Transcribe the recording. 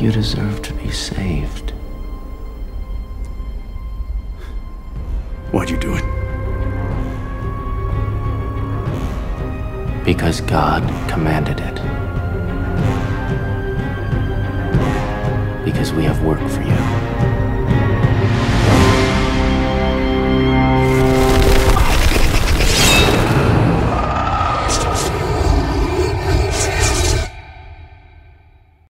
you deserve to be saved. Why'd you do it? Because God commanded it. Because we have work for you.